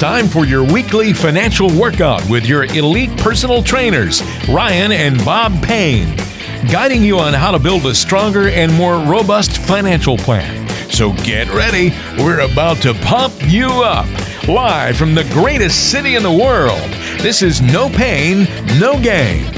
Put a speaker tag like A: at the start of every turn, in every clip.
A: time for your weekly financial workout with your elite personal trainers, Ryan and Bob Payne, guiding you on how to build a stronger and more robust financial plan. So get ready, we're about to pump you up. Live from the greatest city in the world, this is No Pain, No Gain.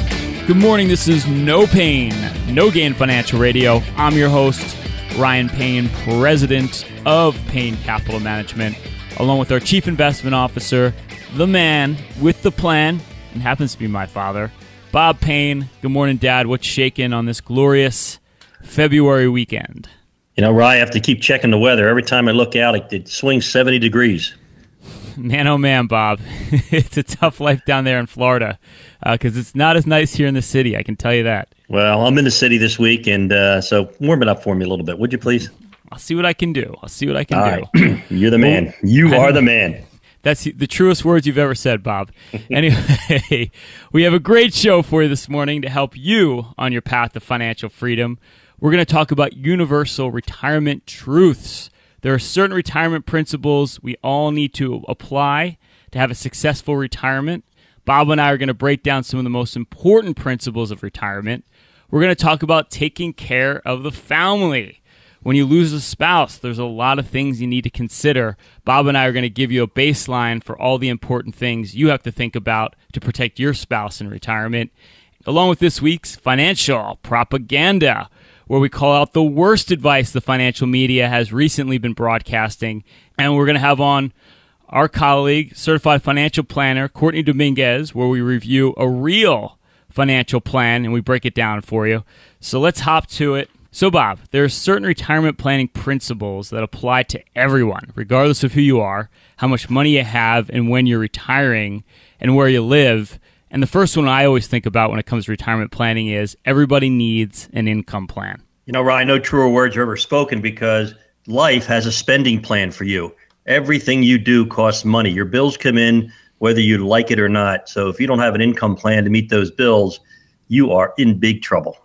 B: Good morning, this is No Pain, No Gain Financial Radio. I'm your host, Ryan Payne, president of Payne Capital Management along with our Chief Investment Officer, the man with the plan, and happens to be my father, Bob Payne. Good morning, Dad. What's shaking on this glorious February weekend?
C: You know, Ryan, I have to keep checking the weather. Every time I look out, it, it swings 70 degrees.
B: Man, oh man, Bob. it's a tough life down there in Florida because uh, it's not as nice here in the city. I can tell you that.
C: Well, I'm in the city this week, and uh, so warm it up for me a little bit, would you please?
B: I'll see what I can do. I'll see what I can
C: All do. Right. You're the man. You are the man.
B: That's the truest words you've ever said, Bob. anyway, we have a great show for you this morning to help you on your path to financial freedom. We're going to talk about universal retirement truths. There are certain retirement principles we all need to apply to have a successful retirement. Bob and I are going to break down some of the most important principles of retirement. We're going to talk about taking care of the family. When you lose a spouse, there's a lot of things you need to consider. Bob and I are going to give you a baseline for all the important things you have to think about to protect your spouse in retirement, along with this week's financial propaganda, where we call out the worst advice the financial media has recently been broadcasting. And we're going to have on our colleague, certified financial planner, Courtney Dominguez, where we review a real financial plan and we break it down for you. So let's hop to it. So, Bob, there are certain retirement planning principles that apply to everyone, regardless of who you are, how much money you have, and when you're retiring, and where you live. And the first one I always think about when it comes to retirement planning is everybody needs an income plan.
C: You know, Ryan, no truer words are ever spoken because life has a spending plan for you. Everything you do costs money. Your bills come in whether you like it or not. So if you don't have an income plan to meet those bills, you are in big trouble.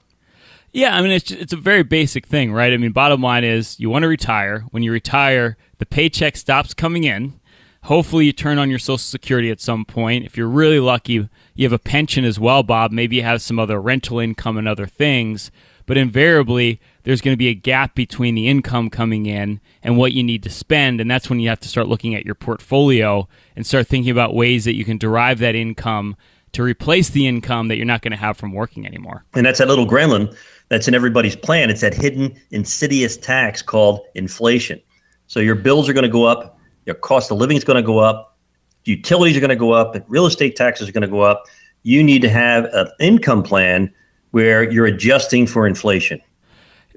B: Yeah, I mean it's it's a very basic thing, right? I mean, bottom line is you want to retire. When you retire, the paycheck stops coming in. Hopefully, you turn on your Social Security at some point. If you're really lucky, you have a pension as well, Bob. Maybe you have some other rental income and other things. But invariably, there's going to be a gap between the income coming in and what you need to spend. And that's when you have to start looking at your portfolio and start thinking about ways that you can derive that income to replace the income that you're not going to have from working anymore.
C: And that's that little gremlin that's in everybody's plan. It's that hidden, insidious tax called inflation. So your bills are going to go up, your cost of living is going to go up, utilities are going to go up, and real estate taxes are going to go up. You need to have an income plan where you're adjusting for inflation.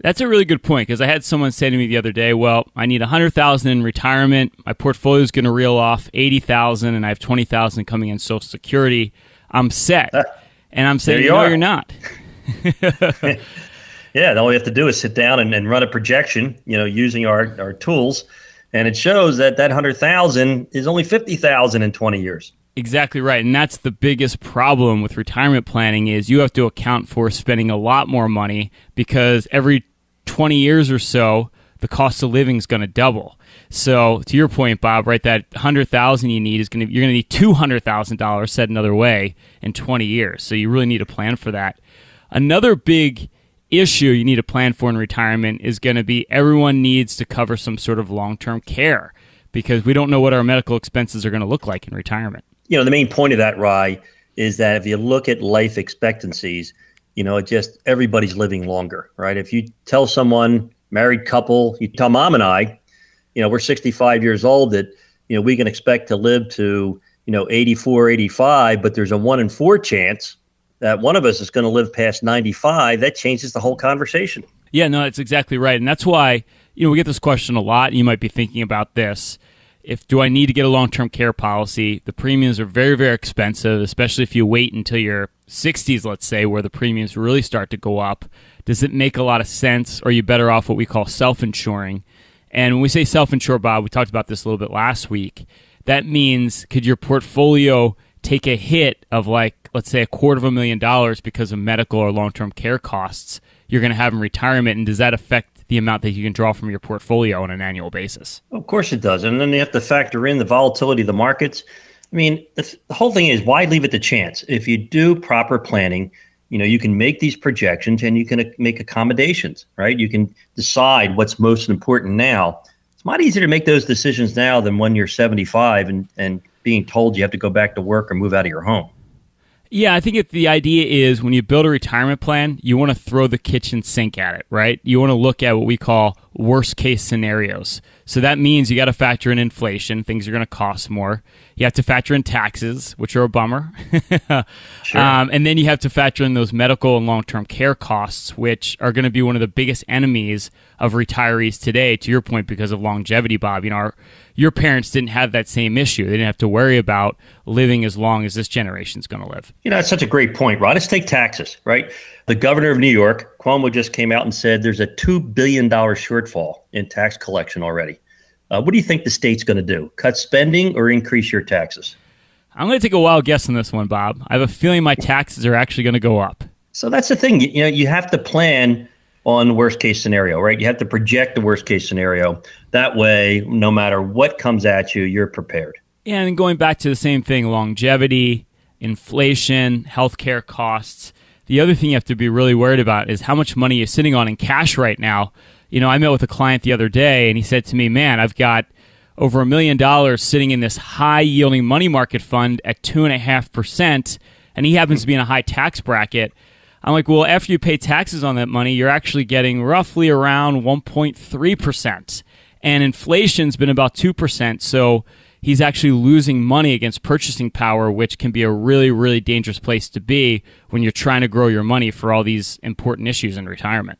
B: That's a really good point because I had someone say to me the other day, "Well, I need 100,000 in retirement. My portfolio is going to reel off 80,000 and I have 20,000 coming in social security. I'm set." Ah. and I'm saying, you "No, are. you're not."
C: yeah, all we have to do is sit down and, and run a projection, you know, using our, our tools, and it shows that that 100,000 is only 50,000 in 20 years.
B: Exactly right. And that's the biggest problem with retirement planning is you have to account for spending a lot more money because every 20 years or so, the cost of living is going to double. So to your point, Bob, right, that 100,000 you need is going to you're going to need $200,000 said another way in 20 years. So you really need a plan for that. Another big issue you need to plan for in retirement is going to be everyone needs to cover some sort of long term care because we don't know what our medical expenses are going to look like in retirement.
C: You know, the main point of that, Rye, is that if you look at life expectancies, you know, it just everybody's living longer, right? If you tell someone, married couple, you tell mom and I, you know, we're 65 years old that, you know, we can expect to live to, you know, 84, 85, but there's a one in four chance that one of us is going to live past 95, that changes the whole conversation.
B: Yeah, no, that's exactly right. And that's why, you know, we get this question a lot. You might be thinking about this. If do I need to get a long-term care policy? The premiums are very, very expensive, especially if you wait until your 60s, let's say, where the premiums really start to go up. Does it make a lot of sense? Or are you better off what we call self-insuring? And when we say self-insure, Bob, we talked about this a little bit last week. That means could your portfolio take a hit of like let's say a quarter of a million dollars because of medical or long-term care costs you're going to have in retirement and does that affect the amount that you can draw from your portfolio on an annual basis.
C: Of course it does. And then you have to factor in the volatility of the markets. I mean, the whole thing is why leave it to chance? If you do proper planning, you know, you can make these projections and you can uh, make accommodations, right? You can decide what's most important now. It's a lot easier to make those decisions now than when you're 75 and, and being told you have to go back to work or move out of your home.
B: Yeah, I think if the idea is when you build a retirement plan, you want to throw the kitchen sink at it, right? You want to look at what we call worst case scenarios. So that means you got to factor in inflation, things are going to cost more. You have to factor in taxes, which are a bummer. sure. um, and then you have to factor in those medical and long term care costs, which are going to be one of the biggest enemies of retirees today, to your point, because of longevity, Bob. You know, our, your parents didn't have that same issue. They didn't have to worry about living as long as this generation's going to live.
C: You know, that's such a great point, Rod. Let's take taxes, right? The governor of New York, Cuomo, just came out and said there's a $2 billion shortfall in tax collection already. Uh, what do you think the state's going to do? Cut spending or increase your taxes?
B: I'm going to take a wild guess on this one, Bob. I have a feeling my taxes are actually going to go up.
C: So that's the thing. You, you know, you have to plan on the worst case scenario, right? You have to project the worst case scenario. That way, no matter what comes at you, you're prepared.
B: And going back to the same thing longevity, inflation, healthcare costs. The other thing you have to be really worried about is how much money you're sitting on in cash right now. You know, I met with a client the other day and he said to me, Man, I've got over a million dollars sitting in this high yielding money market fund at 2.5%. And he happens to be in a high tax bracket. I'm like, well, after you pay taxes on that money, you're actually getting roughly around 1.3%. And inflation's been about 2%. So he's actually losing money against purchasing power, which can be a really, really dangerous place to be when you're trying to grow your money for all these important issues in retirement.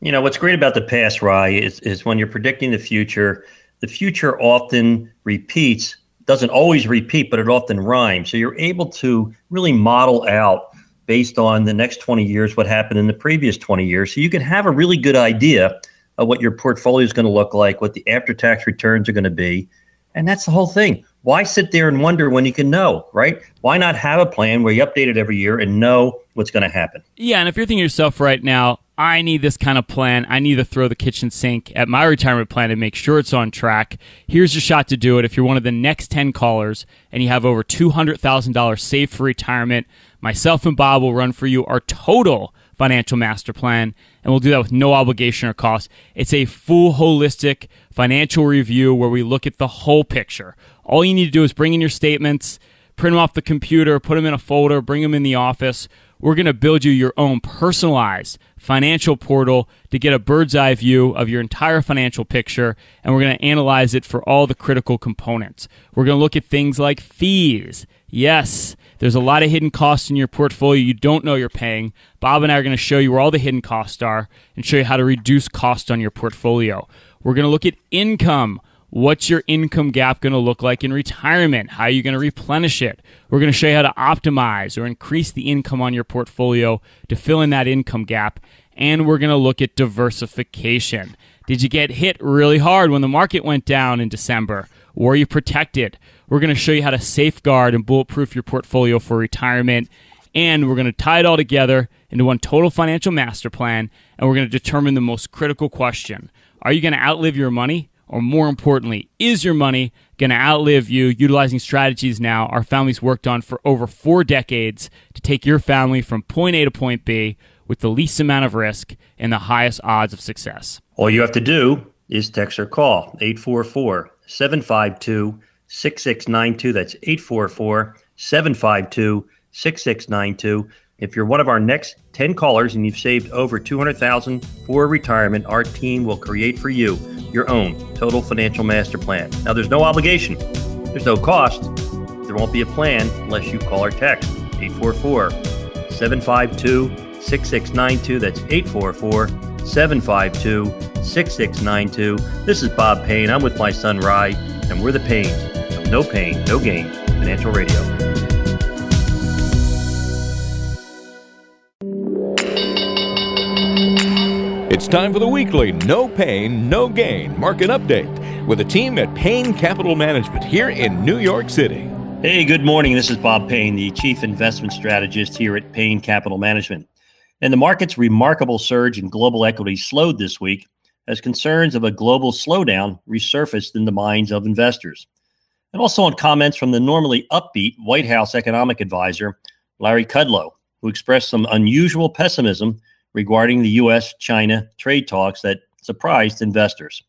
C: You know, what's great about the past, Rye, is, is when you're predicting the future, the future often repeats, doesn't always repeat, but it often rhymes. So you're able to really model out based on the next 20 years what happened in the previous 20 years. So you can have a really good idea of what your portfolio is going to look like, what the after tax returns are going to be. And that's the whole thing. Why sit there and wonder when you can know, right? Why not have a plan where you update it every year and know what's going to happen?
B: Yeah. And if you're thinking yourself right now, I need this kind of plan. I need to throw the kitchen sink at my retirement plan and make sure it's on track. Here's your shot to do it. If you're one of the next 10 callers and you have over $200,000 saved for retirement, myself and Bob will run for you our total financial master plan, and we'll do that with no obligation or cost. It's a full holistic financial review where we look at the whole picture. All you need to do is bring in your statements, print them off the computer, put them in a folder, bring them in the office. We're going to build you your own personalized financial portal to get a bird's eye view of your entire financial picture, and we're going to analyze it for all the critical components. We're going to look at things like fees. Yes, there's a lot of hidden costs in your portfolio you don't know you're paying. Bob and I are going to show you where all the hidden costs are and show you how to reduce cost on your portfolio. We're going to look at income. What's your income gap going to look like in retirement? How are you going to replenish it? We're going to show you how to optimize or increase the income on your portfolio to fill in that income gap. And we're going to look at diversification. Did you get hit really hard when the market went down in December? Were you protected? We're going to show you how to safeguard and bulletproof your portfolio for retirement. And we're going to tie it all together into one total financial master plan. And we're going to determine the most critical question Are you going to outlive your money? Or more importantly, is your money going to outlive you utilizing strategies now our family's worked on for over four decades to take your family from point A to point B with the least amount of risk and the highest odds of success?
C: All you have to do is text or call 844 752 6692. That's 844 752 6692. If you're one of our next 10 callers and you've saved over 200,000 for retirement, our team will create for you your own total financial master plan. Now there's no obligation. There's no cost. There won't be a plan unless you call or text 844 752 6692. That's 844 752 6692. This is Bob Payne. I'm with my son Rye, and we're the Paynes. No pain, no gain. Financial Radio.
A: It's time for the weekly No Pain, No Gain market update with a team at Payne Capital Management here in New York City.
C: Hey, good morning. This is Bob Payne, the Chief Investment Strategist here at Payne Capital Management. And the market's remarkable surge in global equities slowed this week as concerns of a global slowdown resurfaced in the minds of investors. And also on comments from the normally upbeat White House economic advisor, Larry Kudlow, who expressed some unusual pessimism regarding the U.S. China trade talks that surprised investors.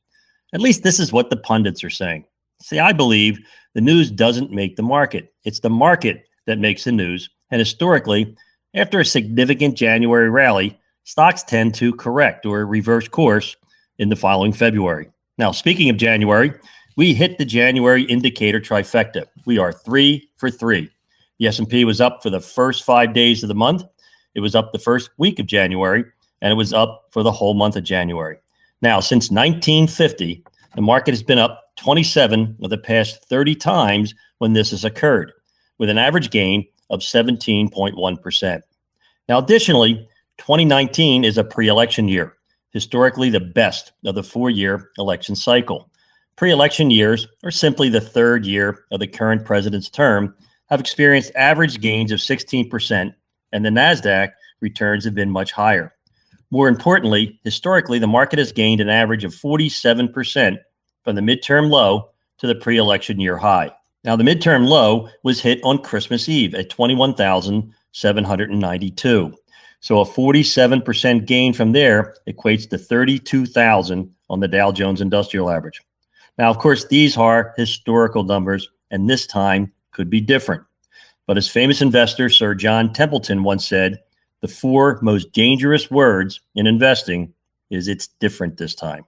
C: At least this is what the pundits are saying. See, I believe the news doesn't make the market, it's the market that makes the news. And historically, after a significant January rally, stocks tend to correct or reverse course in the following February. Now, speaking of January, we hit the January indicator trifecta. We are 3 for 3. The S&P was up for the first 5 days of the month. It was up the first week of January, and it was up for the whole month of January. Now, since 1950, the market has been up 27 of the past 30 times when this has occurred, with an average gain of 17.1%. Now, additionally, 2019 is a pre election year, historically the best of the four year election cycle. Pre election years, or simply the third year of the current president's term, have experienced average gains of 16%, and the NASDAQ returns have been much higher. More importantly, historically, the market has gained an average of 47% from the midterm low to the pre election year high. Now, the midterm low was hit on Christmas Eve at 21,792. So a 47% gain from there equates to 32,000 on the Dow Jones Industrial Average. Now, of course, these are historical numbers, and this time could be different. But as famous investor Sir John Templeton once said, the four most dangerous words in investing is it's different this time.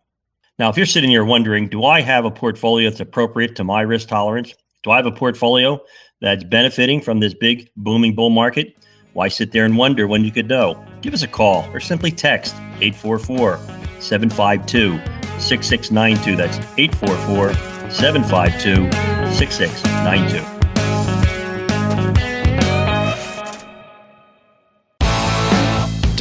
C: Now, if you're sitting here wondering, do I have a portfolio that's appropriate to my risk tolerance? Do I have a portfolio that's benefiting from this big booming bull market? Why sit there and wonder when you could know? Give us a call or simply text 844 752 6692. That's 844 752 6692.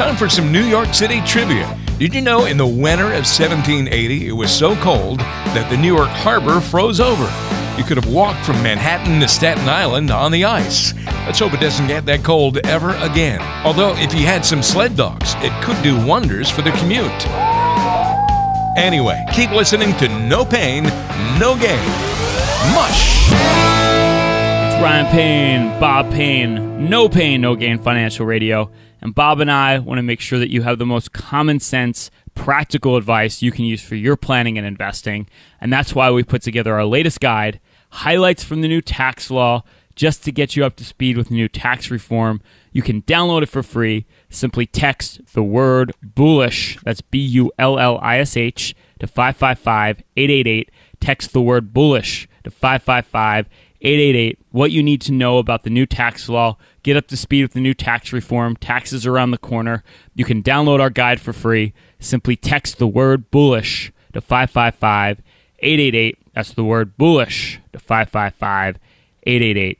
A: Time for some New York City trivia. Did you know in the winter of 1780 it was so cold that the New York harbor froze over? You could have walked from Manhattan to Staten Island on the ice. Let's hope it doesn't get that cold ever again. Although, if you had some sled dogs, it could do wonders for the commute. Anyway, keep listening to No Pain, No Gain. Mush!
B: It's Ryan Payne, Bob Payne, No Pain, No Gain Financial Radio. And Bob and I want to make sure that you have the most common sense, practical advice you can use for your planning and investing. And that's why we put together our latest guide, highlights from the new tax law, just to get you up to speed with new tax reform. You can download it for free. Simply text the word bullish, that's B U L L I S H, to 555 888. Text the word bullish to 555 888. What you need to know about the new tax law get up to speed with the new tax reform. Taxes around the corner. You can download our guide for free. Simply text the word bullish to 555 888. That's the word bullish to 555 888.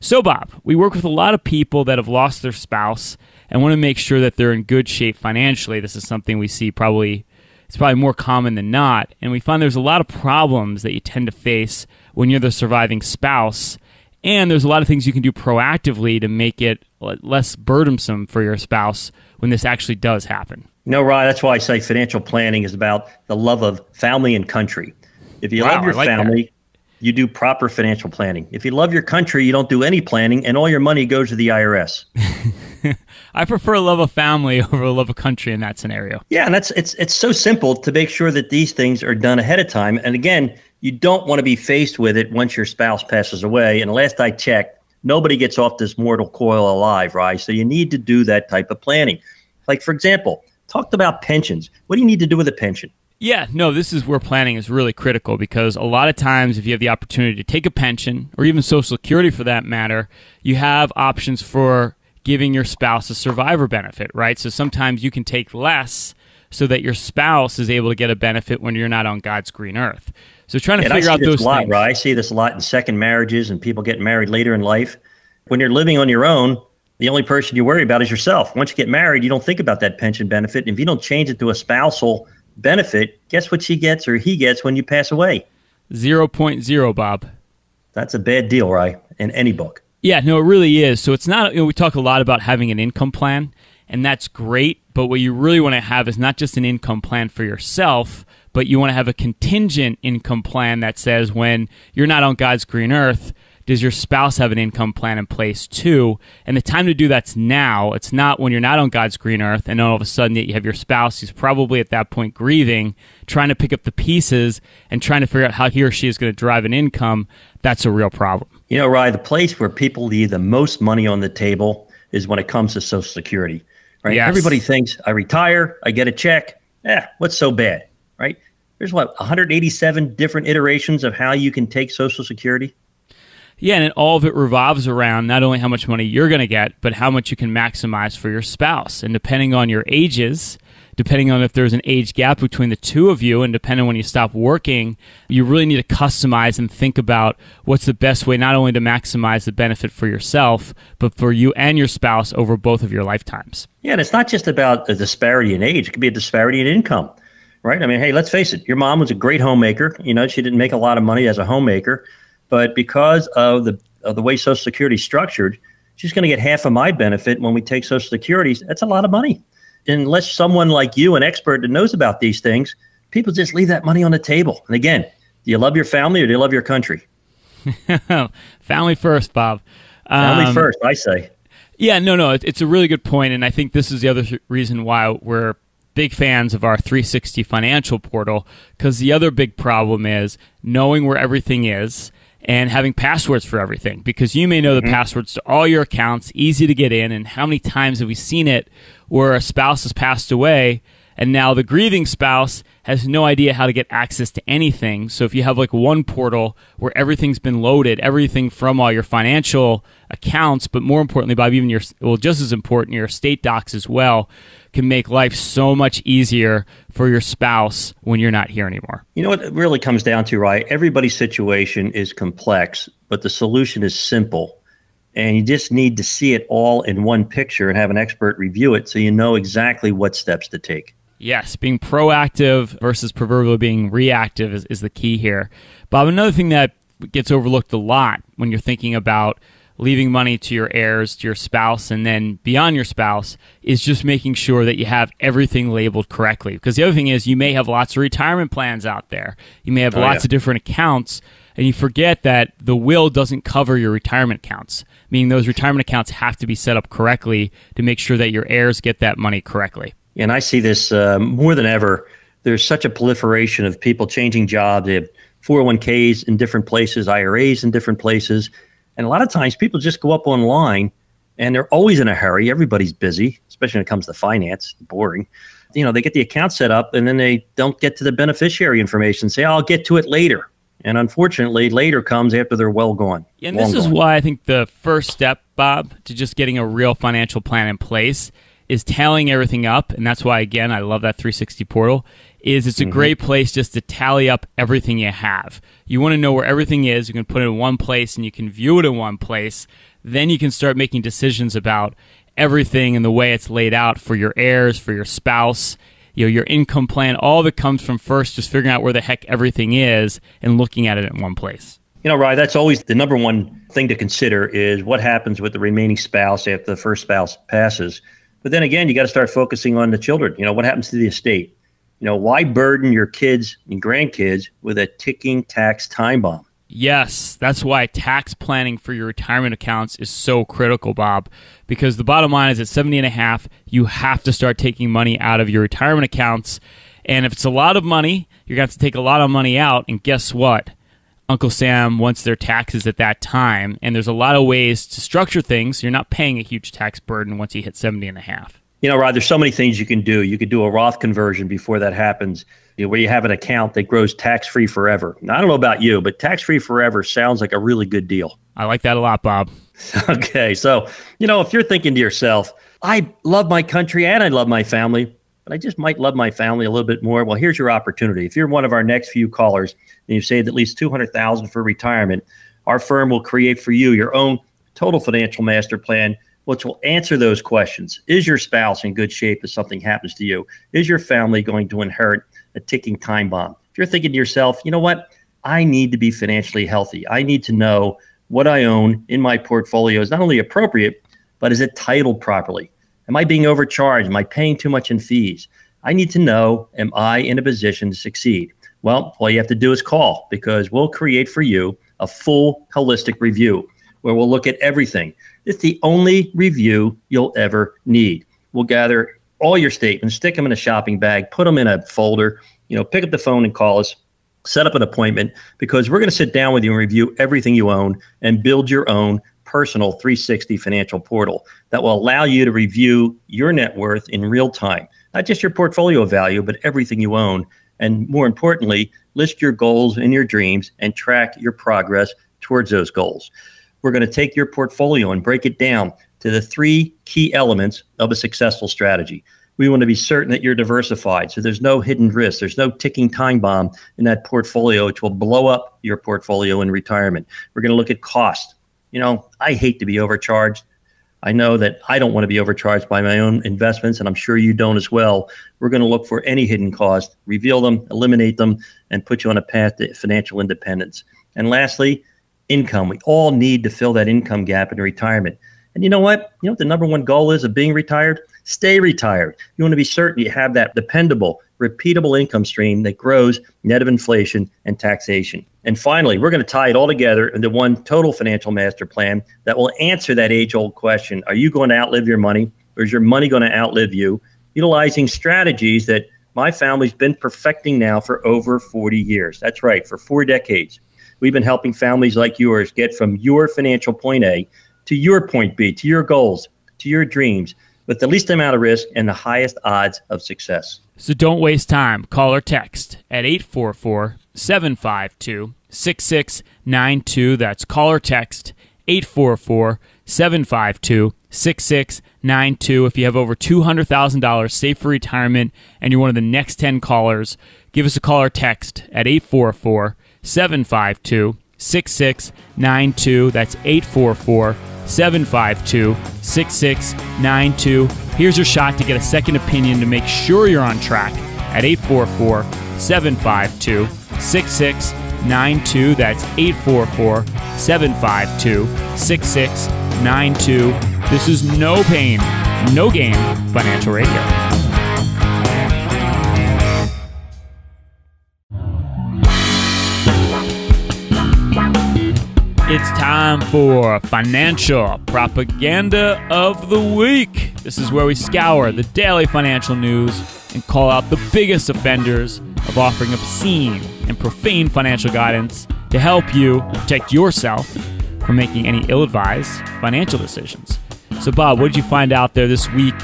B: So, Bob, we work with a lot of people that have lost their spouse and want to make sure that they're in good shape financially. This is something we see probably it's probably more common than not. And we find there's a lot of problems that you tend to face when you're the surviving spouse and there's a lot of things you can do proactively to make it less burdensome for your spouse when this actually does happen.
C: no, Ryan, that's why I say financial planning is about the love of family and country. If you wow, love your like family, that. you do proper financial planning. If you love your country, you don't do any planning and all your money goes to the IRS.
B: I prefer a love of family over a love of country in that scenario.
C: Yeah, and that's it's it's so simple to make sure that these things are done ahead of time. And again, you don't want to be faced with it once your spouse passes away. And last I checked, nobody gets off this mortal coil alive, right? So you need to do that type of planning. Like, for example, talked about pensions. What do you need to do with a pension?
B: Yeah, no, this is where planning is really critical because a lot of times, if you have the opportunity to take a pension or even Social Security for that matter, you have options for giving your spouse a survivor benefit, right? So sometimes you can take less so that your spouse is able to get a benefit when you're not on God's green earth. So trying to and figure out those
C: a lot,
B: things.
C: Right? I see this a lot in second marriages and people getting married later in life. When you're living on your own, the only person you worry about is yourself. Once you get married, you don't think about that pension benefit. And if you don't change it to a spousal benefit, guess what she gets or he gets when you pass away?
B: 0.0, Bob.
C: That's a bad deal, right? In any book.
B: Yeah, no, it really is. So it's not, you know, we talk a lot about having an income plan. And that's great. But what you really want to have is not just an income plan for yourself, but you want to have a contingent income plan that says when you're not on God's green earth, does your spouse have an income plan in place too? And the time to do that's now. It's not when you're not on God's green earth and all of a sudden you have your spouse who's probably at that point grieving, trying to pick up the pieces and trying to figure out how he or she is going to drive an income. That's a real problem.
C: You know, Ryan, the place where people leave the most money on the table is when it comes to Social Security, right? Yes. Everybody thinks I retire, I get a check. Yeah, what's so bad, right? There's what 187 different iterations of how you can take Social Security.
B: Yeah, and all of it revolves around not only how much money you're going to get, but how much you can maximize for your spouse. And depending on your ages, depending on if there's an age gap between the two of you, and depending on when you stop working, you really need to customize and think about what's the best way not only to maximize the benefit for yourself, but for you and your spouse over both of your lifetimes.
C: Yeah, and it's not just about a disparity in age, it could be a disparity in income. Right. I mean, hey, let's face it. Your mom was a great homemaker. You know, she didn't make a lot of money as a homemaker but because of the of the way Social Security is structured, she's going to get half of my benefit when we take Social Security. That's a lot of money. Unless someone like you, an expert that knows about these things, people just leave that money on the table. And again, do you love your family or do you love your country?
B: family first, Bob.
C: Family um, first, I say.
B: Yeah, no, no, it's a really good point, and I think this is the other reason why we're big fans of our 360 financial portal because the other big problem is knowing where everything is and having passwords for everything because you may know the mm-hmm. passwords to all your accounts, easy to get in. And how many times have we seen it where a spouse has passed away and now the grieving spouse has no idea how to get access to anything. So if you have like one portal where everything's been loaded, everything from all your financial accounts, but more importantly, Bob, even your, well, just as important, your estate docs as well, can make life so much easier for your spouse when you're not here anymore.
C: You know what it really comes down to, right? Everybody's situation is complex, but the solution is simple. And you just need to see it all in one picture and have an expert review it so you know exactly what steps to take.
B: Yes, being proactive versus proverbially being reactive is, is the key here. Bob, another thing that gets overlooked a lot when you're thinking about leaving money to your heirs, to your spouse, and then beyond your spouse is just making sure that you have everything labeled correctly. Because the other thing is, you may have lots of retirement plans out there, you may have oh, lots yeah. of different accounts, and you forget that the will doesn't cover your retirement accounts, meaning those retirement accounts have to be set up correctly to make sure that your heirs get that money correctly.
C: And I see this uh, more than ever. There's such a proliferation of people changing jobs. They have 401ks in different places, IRAs in different places. And a lot of times people just go up online and they're always in a hurry. Everybody's busy, especially when it comes to finance, boring. You know, they get the account set up and then they don't get to the beneficiary information, say, I'll get to it later. And unfortunately, later comes after they're well gone.
B: And this is
C: gone.
B: why I think the first step, Bob, to just getting a real financial plan in place is tallying everything up. And that's why, again, I love that 360 portal is it's a mm-hmm. great place just to tally up everything you have. You want to know where everything is. You can put it in one place and you can view it in one place. Then you can start making decisions about everything and the way it's laid out for your heirs, for your spouse, you know, your income plan. All that comes from first just figuring out where the heck everything is and looking at it in one place.
C: You know, Ryan, that's always the number one thing to consider is what happens with the remaining spouse after the first spouse passes. But then again, you got to start focusing on the children. You know, what happens to the estate? You know, why burden your kids and grandkids with a ticking tax time bomb?
B: Yes, that's why tax planning for your retirement accounts is so critical, Bob. Because the bottom line is at 70 and a half, you have to start taking money out of your retirement accounts. And if it's a lot of money, you're going to have to take a lot of money out. And guess what? Uncle Sam wants their taxes at that time. And there's a lot of ways to structure things. So you're not paying a huge tax burden once you hit 70 and a half.
C: You know, Rod, there's so many things you can do. You could do a Roth conversion before that happens, you know, where you have an account that grows tax free forever. Now, I don't know about you, but tax free forever sounds like a really good deal.
B: I like that a lot, Bob.
C: okay. So, you know, if you're thinking to yourself, I love my country and I love my family, but I just might love my family a little bit more. Well, here's your opportunity. If you're one of our next few callers and you've saved at least 200,000 for retirement, our firm will create for you your own total financial master plan which will answer those questions. Is your spouse in good shape if something happens to you? Is your family going to inherit a ticking time bomb? If you're thinking to yourself, you know what? I need to be financially healthy. I need to know what I own in my portfolio is not only appropriate, but is it titled properly? Am I being overcharged? Am I paying too much in fees? I need to know, am I in a position to succeed? Well, all you have to do is call because we'll create for you a full holistic review where we'll look at everything. It's the only review you'll ever need. We'll gather all your statements, stick them in a shopping bag, put them in a folder, you know, pick up the phone and call us, set up an appointment because we're going to sit down with you and review everything you own and build your own personal 360 financial portal that will allow you to review your net worth in real time, not just your portfolio value, but everything you own. And more importantly, list your goals and your dreams and track your progress towards those goals. We're going to take your portfolio and break it down to the three key elements of a successful strategy. We want to be certain that you're diversified. So there's no hidden risk. There's no ticking time bomb in that portfolio, which will blow up your portfolio in retirement. We're going to look at cost. You know, I hate to be overcharged. I know that I don't want to be overcharged by my own investments, and I'm sure you don't as well. We're going to look for any hidden cost, reveal them, eliminate them, and put you on a path to financial independence. And lastly, income. We all need to fill that income gap in retirement. And you know what? You know what the number one goal is of being retired? Stay retired. You want to be certain you have that dependable, repeatable income stream that grows net of inflation and taxation. And finally, we're going to tie it all together into one total financial master plan that will answer that age old question Are you going to outlive your money or is your money going to outlive you? Utilizing strategies that my family's been perfecting now for over 40 years. That's right, for four decades. We've been helping families like yours get from your financial point A to your point B, to your goals, to your dreams, with the least amount of risk and the highest odds of success.
B: So don't waste time. Call or text at 844 752 6692. That's call or text 844 752 6692. If you have over $200,000 saved for retirement and you're one of the next 10 callers, give us a call or text at 844 752 6692. That's 844 752 6692. Here's your shot to get a second opinion to make sure you're on track at 844 752 6692. That's 844 752 6692. This is no pain, no gain financial radio. It's time for financial propaganda of the week. This is where we scour the daily financial news and call out the biggest offenders of offering obscene and profane financial guidance to help you protect yourself from making any ill advised financial decisions. So, Bob, what did you find out there this week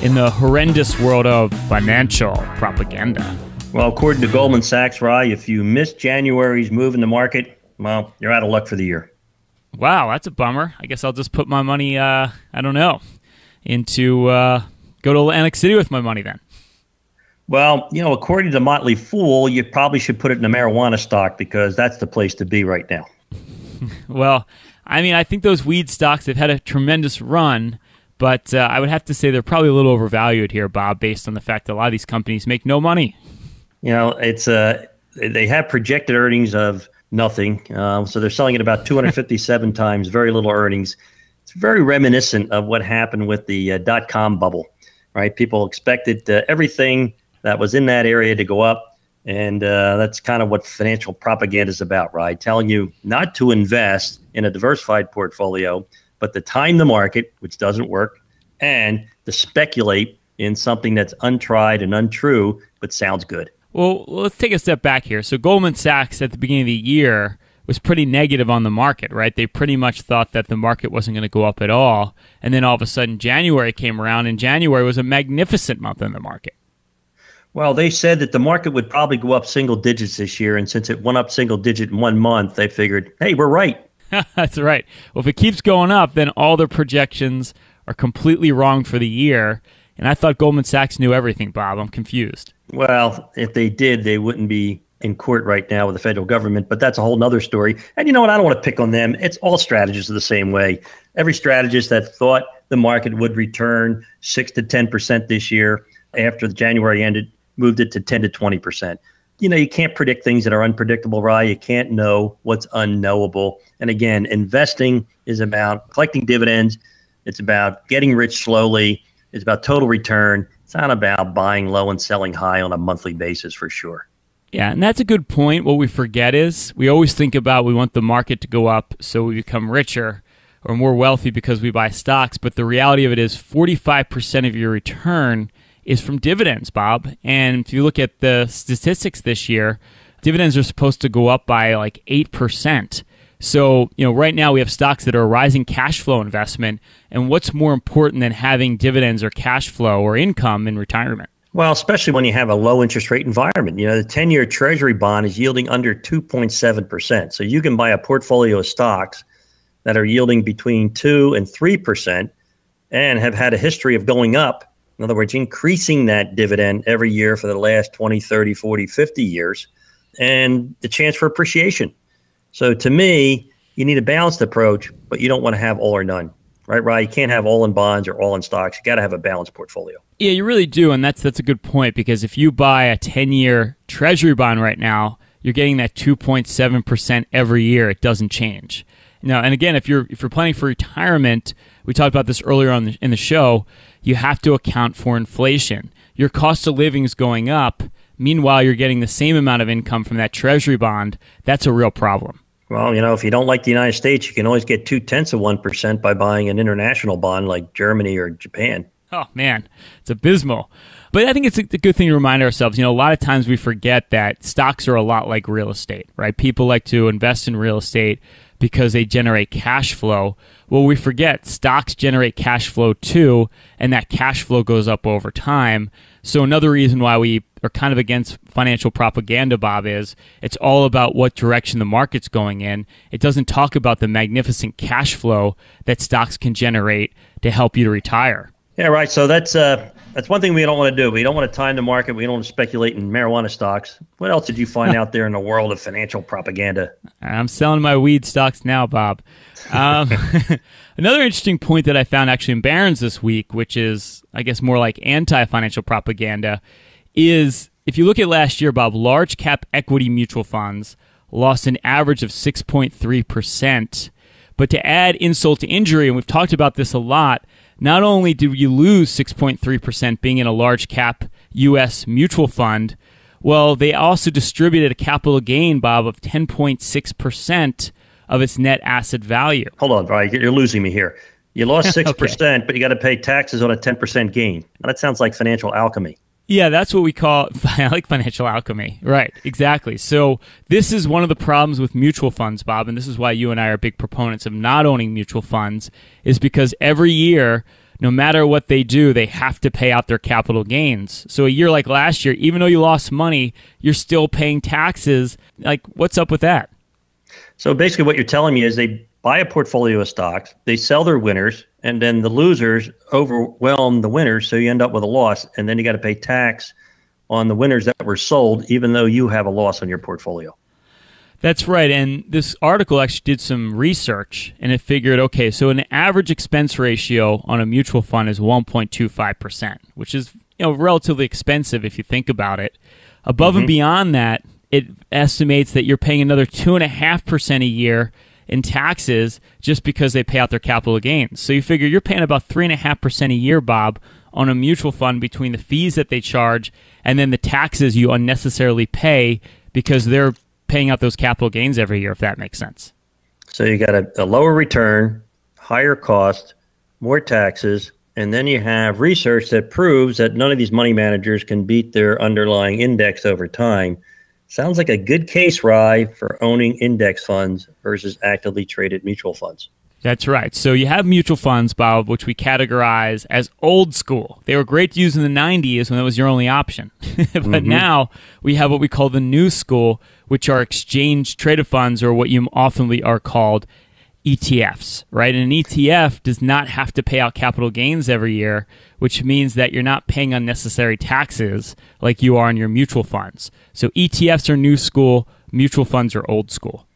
B: in the horrendous world of financial propaganda?
C: Well, according to Goldman Sachs, Rye, if you missed January's move in the market, well, you're out of luck for the year.
B: Wow, that's a bummer. I guess I'll just put my money, uh, I don't know, into uh, go to Atlantic City with my money then.
C: Well, you know, according to Motley Fool, you probably should put it in a marijuana stock because that's the place to be right now.
B: well, I mean, I think those weed stocks have had a tremendous run, but uh, I would have to say they're probably a little overvalued here, Bob, based on the fact that a lot of these companies make no money.
C: You know, it's uh, they have projected earnings of nothing. Um, so they're selling it about 257 times, very little earnings. It's very reminiscent of what happened with the uh, dot com bubble, right? People expected uh, everything that was in that area to go up. And uh, that's kind of what financial propaganda is about, right? Telling you not to invest in a diversified portfolio, but to time the market, which doesn't work, and to speculate in something that's untried and untrue, but sounds good.
B: Well, let's take a step back here. So Goldman Sachs at the beginning of the year was pretty negative on the market, right? They pretty much thought that the market wasn't going to go up at all. And then all of a sudden January came around and January was a magnificent month in the market.
C: Well, they said that the market would probably go up single digits this year and since it went up single digit in one month, they figured, "Hey, we're right."
B: That's right. Well, if it keeps going up, then all their projections are completely wrong for the year. And I thought Goldman Sachs knew everything, Bob. I'm confused.
C: Well, if they did, they wouldn't be in court right now with the federal government, but that's a whole other story. And you know what? I don't want to pick on them. It's all strategists are the same way. Every strategist that thought the market would return six to 10% this year after the January ended moved it to 10 to 20%. You know, you can't predict things that are unpredictable, right? You can't know what's unknowable. And again, investing is about collecting dividends. It's about getting rich slowly It's about total return. It's not about buying low and selling high on a monthly basis for sure.
B: Yeah, and that's a good point. What we forget is we always think about we want the market to go up so we become richer or more wealthy because we buy stocks, but the reality of it is 45% of your return is from dividends, Bob. And if you look at the statistics this year, dividends are supposed to go up by like 8%. So, you know, right now we have stocks that are a rising cash flow investment. And what's more important than having dividends or cash flow or income in retirement?
C: Well, especially when you have a low interest rate environment. You know, the 10 year treasury bond is yielding under 2.7%. So you can buy a portfolio of stocks that are yielding between 2 and 3% and have had a history of going up. In other words, increasing that dividend every year for the last 20, 30, 40, 50 years, and the chance for appreciation. So to me, you need a balanced approach, but you don't want to have all or none. Right, right. You can't have all in bonds or all in stocks. You got to have a balanced portfolio.
B: Yeah, you really do, and that's that's a good point because if you buy a ten-year Treasury bond right now, you're getting that two point seven percent every year. It doesn't change. Now, and again, if you're if you're planning for retirement, we talked about this earlier on the, in the show. You have to account for inflation. Your cost of living is going up. Meanwhile, you're getting the same amount of income from that treasury bond. That's a real problem.
C: Well, you know, if you don't like the United States, you can always get two tenths of one percent by buying an international bond like Germany or Japan.
B: Oh man, it's abysmal. But I think it's a good thing to remind ourselves. You know, a lot of times we forget that stocks are a lot like real estate, right? People like to invest in real estate because they generate cash flow. Well, we forget stocks generate cash flow too, and that cash flow goes up over time. So, another reason why we are kind of against financial propaganda, Bob, is it's all about what direction the market's going in. It doesn't talk about the magnificent cash flow that stocks can generate to help you to retire.
C: Yeah, right. So that's uh, that's one thing we don't want to do. We don't want to time the market. We don't want to speculate in marijuana stocks. What else did you find out there in the world of financial propaganda?
B: I'm selling my weed stocks now, Bob. Um, another interesting point that I found actually in Barron's this week, which is, I guess, more like anti financial propaganda, is if you look at last year, Bob, large cap equity mutual funds lost an average of 6.3%. But to add insult to injury, and we've talked about this a lot, not only did you lose 6.3% being in a large cap U.S. mutual fund, well, they also distributed a capital gain, Bob, of 10.6% of its net asset value.
C: Hold on, Ryan, you're losing me here. You lost 6%, okay. but you got to pay taxes on a 10% gain. Now, that sounds like financial alchemy.
B: Yeah, that's what we call I like financial alchemy. Right, exactly. So this is one of the problems with mutual funds, Bob, and this is why you and I are big proponents of not owning mutual funds, is because every year, no matter what they do, they have to pay out their capital gains. So a year like last year, even though you lost money, you're still paying taxes. Like, what's up with that?
C: So basically, what you're telling me is they buy a portfolio of stocks, they sell their winners, and then the losers overwhelm the winners, so you end up with a loss, and then you got to pay tax on the winners that were sold, even though you have a loss on your portfolio.
B: That's right. And this article actually did some research and it figured okay, so an average expense ratio on a mutual fund is 1.25%, which is you know relatively expensive if you think about it. Above mm-hmm. and beyond that, it estimates that you're paying another 2.5% a year in taxes just because they pay out their capital gains. So you figure you're paying about 3.5% a year, Bob, on a mutual fund between the fees that they charge and then the taxes you unnecessarily pay because they're paying out those capital gains every year, if that makes sense.
C: So you got a, a lower return, higher cost, more taxes, and then you have research that proves that none of these money managers can beat their underlying index over time. Sounds like a good case, Rye, for owning index funds versus actively traded mutual funds.
B: That's right. So you have mutual funds, Bob, which we categorize as old school. They were great to use in the 90s when that was your only option. but mm-hmm. now we have what we call the new school, which are exchange traded funds, or what you often are called ETFs, right? And an ETF does not have to pay out capital gains every year, which means that you're not paying unnecessary taxes like you are on your mutual funds. So ETFs are new school, mutual funds are old school.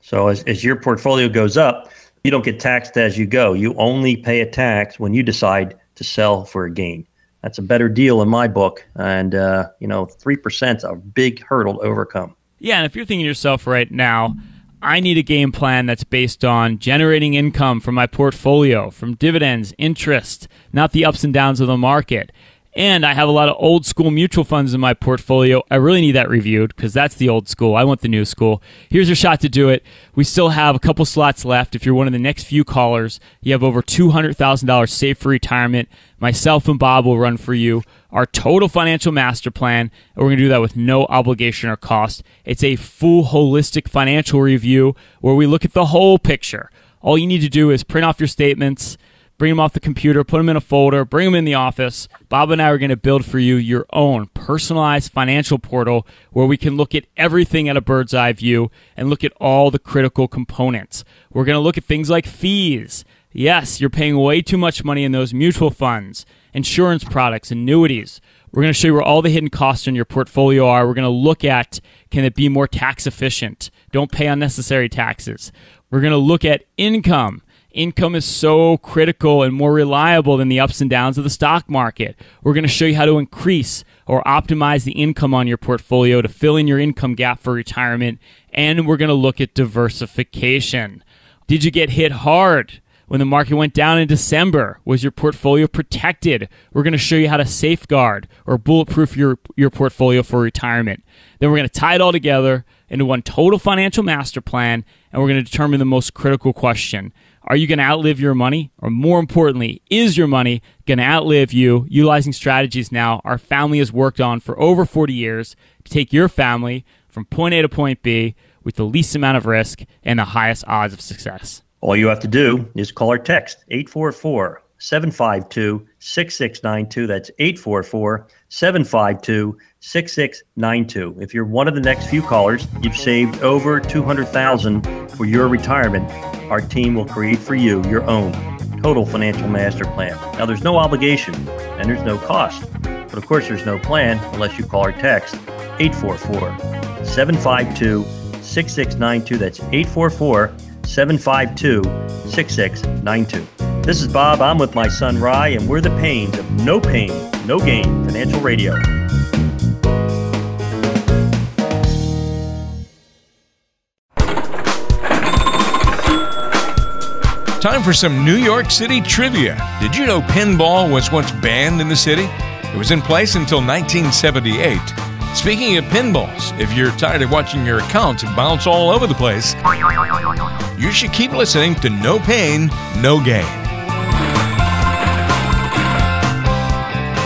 C: So as, as your portfolio goes up, you don't get taxed as you go. You only pay a tax when you decide to sell for a gain. That's a better deal in my book. And, uh, you know, 3% is a big hurdle to overcome.
B: Yeah. And if you're thinking to yourself right now, I need a game plan that's based on generating income from my portfolio, from dividends, interest, not the ups and downs of the market. And I have a lot of old school mutual funds in my portfolio. I really need that reviewed because that's the old school. I want the new school. Here's your shot to do it. We still have a couple slots left. If you're one of the next few callers, you have over $200,000 saved for retirement. Myself and Bob will run for you our total financial master plan. And we're going to do that with no obligation or cost. It's a full holistic financial review where we look at the whole picture. All you need to do is print off your statements bring them off the computer, put them in a folder, bring them in the office. Bob and I are going to build for you your own personalized financial portal where we can look at everything at a bird's eye view and look at all the critical components. We're going to look at things like fees. Yes, you're paying way too much money in those mutual funds, insurance products, annuities. We're going to show you where all the hidden costs in your portfolio are. We're going to look at can it be more tax efficient? Don't pay unnecessary taxes. We're going to look at income income is so critical and more reliable than the ups and downs of the stock market. We're going to show you how to increase or optimize the income on your portfolio to fill in your income gap for retirement. And we're going to look at diversification. Did you get hit hard? When the market went down in December, was your portfolio protected? We're going to show you how to safeguard or bulletproof your, your portfolio for retirement. Then we're going to tie it all together into one total financial master plan, and we're going to determine the most critical question are you going to outlive your money? Or more importantly, is your money going to outlive you utilizing strategies now our family has worked on for over 40 years to take your family from point A to point B with the least amount of risk and the highest odds of success?
C: All you have to do is call or text 844 752 6692. That's 844 752 6692. If you're one of the next few callers, you've saved over 200,000 for your retirement. Our team will create for you your own total financial master plan. Now there's no obligation and there's no cost. But of course there's no plan unless you call or text 844 752 6692. That's 844 752 6692. This is Bob. I'm with my son Rye, and we're the Paynes of no Payne, no gain financial radio.
A: Time for some New York City trivia. Did you know pinball was once banned in the city? It was in place until 1978. Speaking of pinballs, if you're tired of watching your accounts bounce all over the place, you should keep listening to No Payne, No Gain.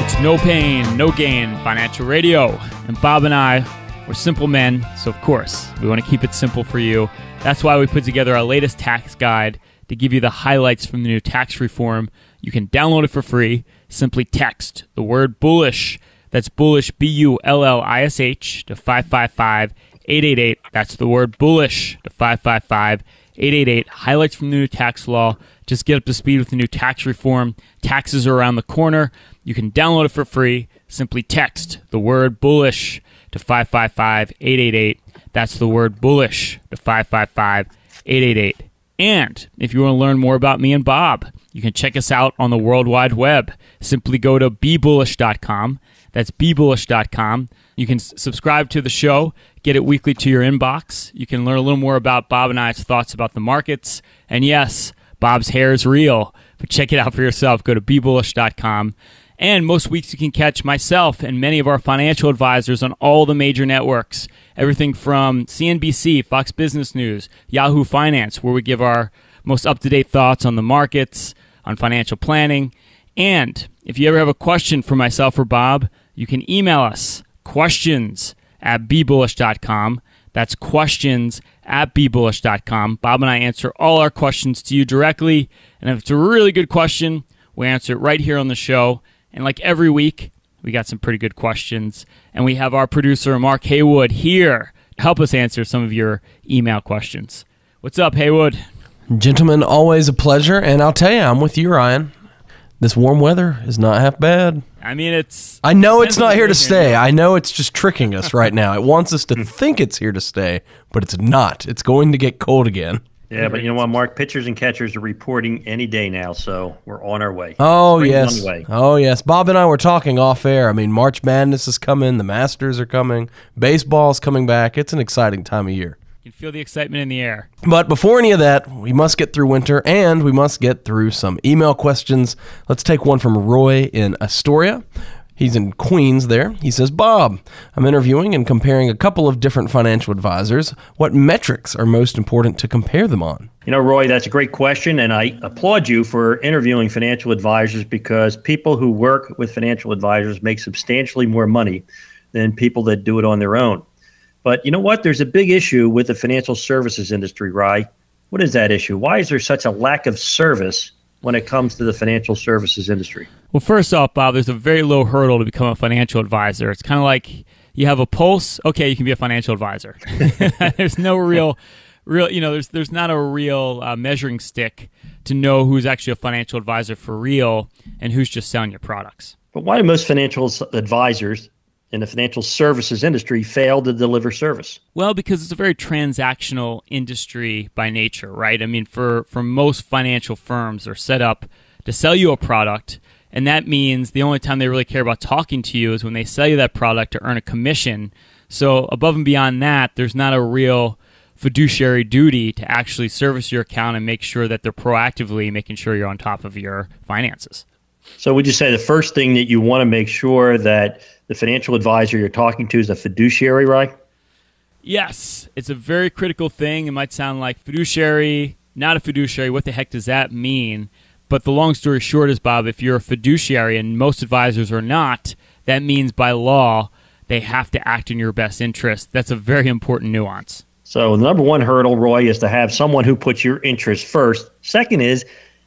B: It's No Payne, No Gain Financial Radio. And Bob and I, we're simple men, so of course, we want to keep it simple for you. That's why we put together our latest tax guide to give you the highlights from the new tax reform. You can download it for free. Simply text the word bullish. That's bullish, B U L L I S H, to 555 888. That's the word bullish to 555 888. Highlights from the new tax law. Just get up to speed with the new tax reform. Taxes are around the corner. You can download it for free. Simply text the word bullish to 555 888. That's the word bullish to 555 888. And if you want to learn more about me and Bob, you can check us out on the World Wide Web. Simply go to bebullish.com. That's bebullish.com. You can subscribe to the show, get it weekly to your inbox. You can learn a little more about Bob and I's thoughts about the markets. And yes, Bob's hair is real, but check it out for yourself. Go to bebullish.com. And most weeks you can catch myself and many of our financial advisors on all the major networks. Everything from CNBC, Fox Business News, Yahoo Finance, where we give our most up to date thoughts on the markets, on financial planning. And if you ever have a question for myself or Bob, you can email us questions at bebullish.com. That's questions at bebullish.com. Bob and I answer all our questions to you directly. And if it's a really good question, we answer it right here on the show. And like every week, we got some pretty good questions. And we have our producer, Mark Haywood, here to help us answer some of your email questions. What's up, Haywood?
D: Gentlemen, always a pleasure. And I'll tell you, I'm with you, Ryan. This warm weather is not half bad.
B: I mean, it's.
D: I know it's not here to stay. I know it's just tricking us right now. It wants us to think it's here to stay, but it's not. It's going to get cold again.
C: Yeah, but you know what, Mark? Pitchers and catchers are reporting any day now, so we're on our way.
D: Oh
C: Spring's
D: yes.
C: way.
D: Oh yes. Bob and I were talking off air. I mean, March Madness is coming. The Masters are coming. Baseball's coming back. It's an exciting time of year.
B: You can feel the excitement in the air.
D: But before any of that, we must get through winter and we must get through some email questions. Let's take one from Roy in Astoria. He's in Queens there. He says, Bob, I'm interviewing and comparing a couple of different financial advisors. What metrics are most important to compare them on?
C: You know, Roy, that's a great question. And I applaud you for interviewing financial advisors because people who work with financial advisors make substantially more money than people that do it on their own. But you know what? There's a big issue with the financial services industry, Rye. What is that issue? Why is there such a lack of service when it comes to the financial services industry?
B: Well, first off, Bob, there's a very low hurdle to become a financial advisor. It's kind of like you have a pulse, okay, you can be a financial advisor. there's no real, real, you know, there's there's not a real uh, measuring stick to know who's actually a financial advisor for real and who's just selling your products.
C: But why do most financial advisors in the financial services industry fail to deliver service?
B: Well, because it's a very transactional industry by nature, right? I mean, for, for most financial firms, they're set up to sell you a product. And that means the only time they really care about talking to you is when they sell you that product to earn a commission. So, above and beyond that, there's not a real fiduciary duty to actually service your account and make sure that they're proactively making sure you're on top of your finances.
C: So, would you say the first thing that you want to make sure that the financial advisor you're talking to is a fiduciary, right?
B: Yes, it's a very critical thing. It might sound like fiduciary, not a fiduciary. What the heck does that mean? But the long story short is, Bob, if you're a fiduciary and most advisors are not, that means by law they have to act in your best interest. That's a very important nuance.
C: So, the number one hurdle, Roy, is to have someone who puts your interest first. Second is,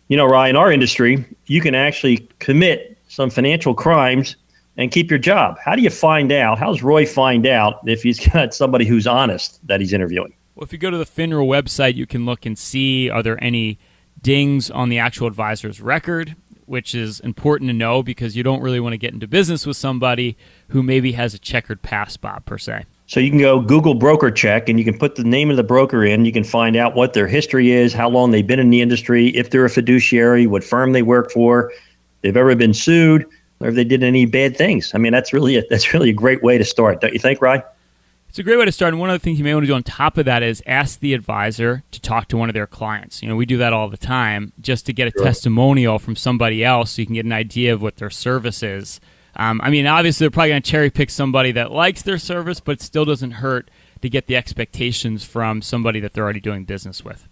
C: you know, Ryan, in our industry, you can actually commit some financial crimes and keep your job. How do you find out? How does Roy find out if he's got somebody who's honest that he's interviewing?
B: Well, if you go to the FINRA website, you can look and see are there any dings on the actual advisor's record, which is important to know because you don't really want to get into business with somebody who maybe has a checkered past, Bob, per se.
C: So you can go Google BrokerCheck and you can put the name of the broker in. You can find out what their history is, how long they've been in the industry, if they're a fiduciary, what firm they work for, if they've ever been sued, or if they did any bad things. I mean, that's really a, that's really a great way to start, don't you think, Ryan?
B: It's a great way to start. And one of the things you may want to do on top of that is ask the advisor to talk to one of their clients. You know, we do that all the time just to get a sure. testimonial from somebody else so you can get an idea of what their service is um, I mean, obviously, they're probably going to cherry pick somebody that likes their service, but it still doesn't hurt to get the expectations from somebody that they're already doing business with.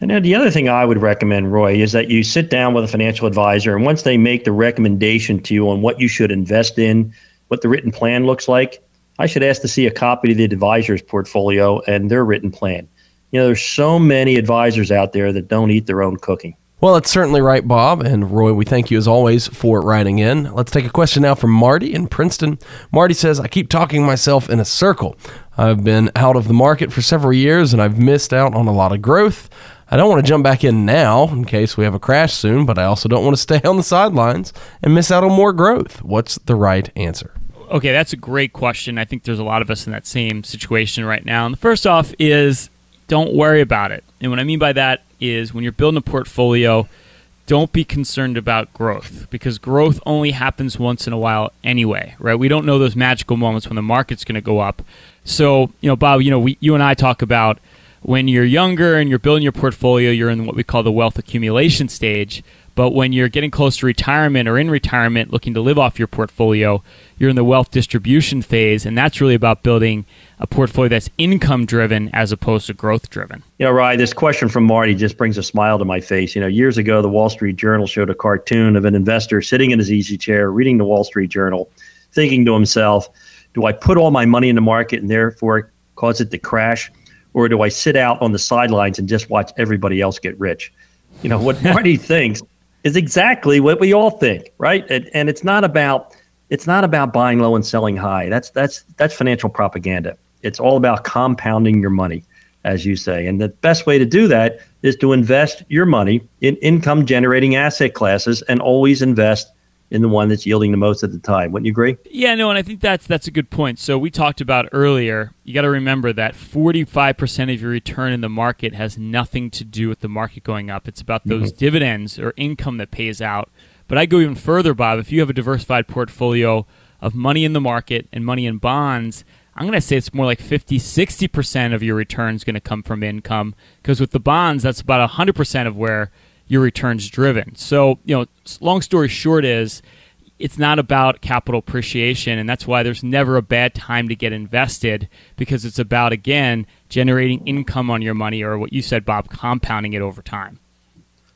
C: And then the other thing I would recommend, Roy, is that you sit down with a financial advisor, and once they make the recommendation to you on what you should invest in, what the written plan looks like, I should ask to see a copy of the advisor's portfolio and their written plan. You know, there's so many advisors out there that don't eat their own cooking.
D: Well, that's certainly right, Bob. And Roy, we thank you as always for writing in. Let's take a question now from Marty in Princeton. Marty says, I keep talking myself in a circle. I've been out of the market for several years and I've missed out on a lot of growth. I don't want to jump back in now in case we have a crash soon, but I also don't want to stay on the sidelines and miss out on more growth. What's the right answer?
B: Okay, that's a great question. I think there's a lot of us in that same situation right now. And the first off is don't worry about it. And what I mean by that is when you're building a portfolio, don't be concerned about growth because growth only happens once in a while anyway, right? We don't know those magical moments when the market's going to go up. So, you know, Bob, you know, we, you and I talk about when you're younger and you're building your portfolio, you're in what we call the wealth accumulation stage. But when you're getting close to retirement or in retirement looking to live off your portfolio, you're in the wealth distribution phase. And that's really about building a portfolio that's income driven as opposed to growth driven.
C: You know, Ryan, this question from Marty just brings a smile to my face. You know, years ago, the Wall Street Journal showed a cartoon of an investor sitting in his easy chair reading the Wall Street Journal, thinking to himself, do I put all my money in the market and therefore cause it to crash? Or do I sit out on the sidelines and just watch everybody else get rich? You know, what Marty thinks is exactly what we all think, right? And, and it's not about it's not about buying low and selling high. That's that's that's financial propaganda. It's all about compounding your money, as you say. And the best way to do that is to invest your money in income generating asset classes and always invest in the one that's yielding the most at the time. Wouldn't you agree?
B: Yeah, no, and I think that's that's a good point. So we talked about earlier, you got to remember that 45% of your return in the market has nothing to do with the market going up. It's about those mm-hmm. dividends or income that pays out. But I go even further, Bob. If you have a diversified portfolio of money in the market and money in bonds, I'm going to say it's more like 50, 60% of your return is going to come from income because with the bonds, that's about 100% of where your return's driven. So, you know, long story short is it's not about capital appreciation and that's why there's never a bad time to get invested because it's about again generating income on your money or what you said Bob compounding it over time.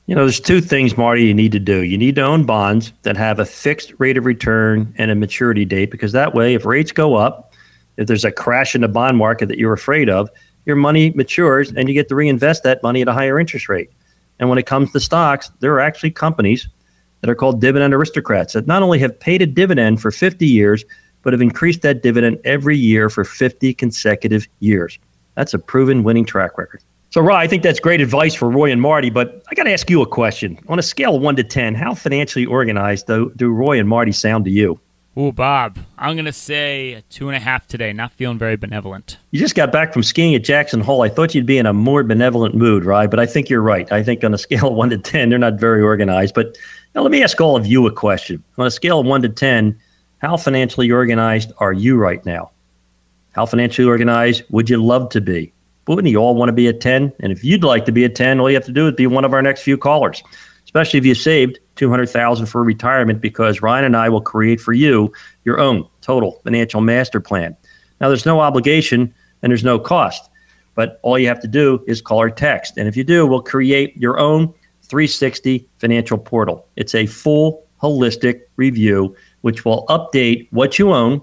C: You know, there's two things, Marty, you need to do. You need to own bonds that have a fixed rate of return and a maturity date because that way, if rates go up, if there's a crash in the bond market that you're afraid of, your money matures and you get to reinvest that money at a higher interest rate. And when it comes to stocks, there are actually companies that are called dividend aristocrats that not only have paid a dividend for 50 years, but have increased that dividend every year for 50 consecutive years. That's a proven winning track record. So, Roy, I think that's great advice for Roy and Marty, but I got to ask you a question. On a scale of one to 10, how financially organized do, do Roy and Marty sound to you?
B: Oh, Bob, I'm going to say two and a half today. Not feeling very benevolent.
C: You just got back from skiing at Jackson Hole. I thought you'd be in a more benevolent mood, right? But I think you're right. I think on a scale of one to 10, they're not very organized. But now let me ask all of you a question. On a scale of one to 10, how financially organized are you right now? How financially organized would you love to be? wouldn't you all want to be a 10? And if you'd like to be a 10, all you have to do is be one of our next few callers, especially if you saved 200000 for retirement because Ryan and I will create for you your own total financial master plan. Now, there's no obligation and there's no cost, but all you have to do is call or text. And if you do, we'll create your own 360 financial portal. It's a full holistic review which will update what you own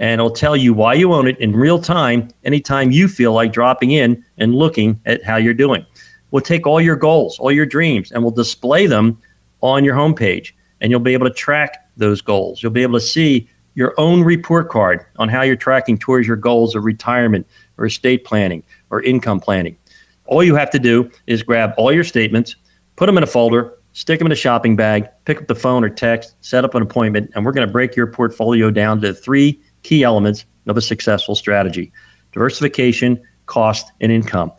C: and it'll tell you why you own it in real time anytime you feel like dropping in and looking at how you're doing. We'll take all your goals, all your dreams, and we'll display them on your homepage. And you'll be able to track those goals. You'll be able to see your own report card on how you're tracking towards your goals of retirement or estate planning or income planning. All you have to do is grab all your statements, put them in a folder, stick them in a shopping bag, pick up the phone or text, set up an appointment, and we're going to break your portfolio down to three key elements of a successful strategy diversification, cost, and income.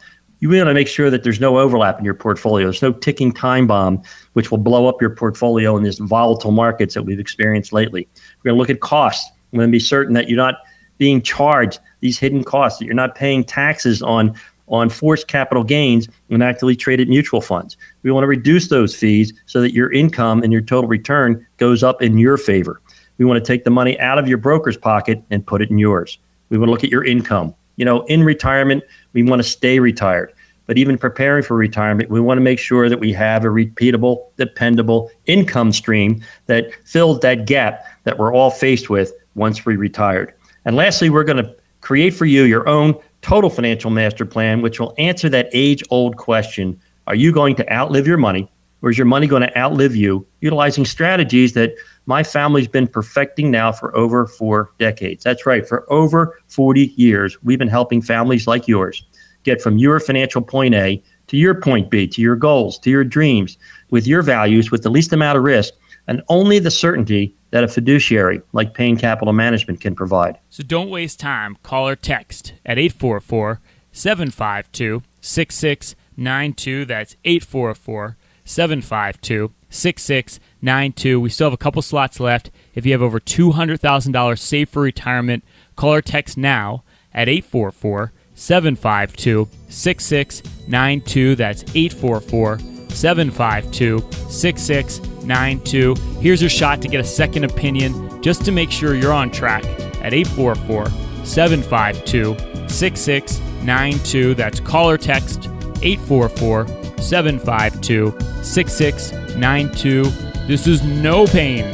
C: You want to make sure that there's no overlap in your portfolio. There's no ticking time bomb, which will blow up your portfolio in these volatile markets that we've experienced lately. We're going to look at costs. We're going to be certain that you're not being charged these hidden costs, that you're not paying taxes on on forced capital gains in actively traded mutual funds. We want to reduce those fees so that your income and your total return goes up in your favor. We want to take the money out of your broker's pocket and put it in yours. We want to look at your income. You know, in retirement, we want to stay retired. But even preparing for retirement, we want to make sure that we have a repeatable, dependable income stream that fills that gap that we're all faced with once we retired. And lastly, we're going to create for you your own total financial master plan, which will answer that age old question Are you going to outlive your money, or is your money going to outlive you? Utilizing strategies that my family's been perfecting now for over four decades. That's right, for over 40 years, we've been helping families like yours get from your financial point A to your point B, to your goals, to your dreams, with your values, with the least amount of risk, and only the certainty that a fiduciary like Payne Capital Management can provide.
B: So don't waste time. Call or text at 844 752 6692. That's 844 752 6692. We still have a couple slots left. If you have over $200,000 saved for retirement, call or text now at 844 752 6692. That's 844 752 6692. Here's your shot to get a second opinion just to make sure you're on track at 844 752 6692. That's call or text 844 752 6692. This is no Payne,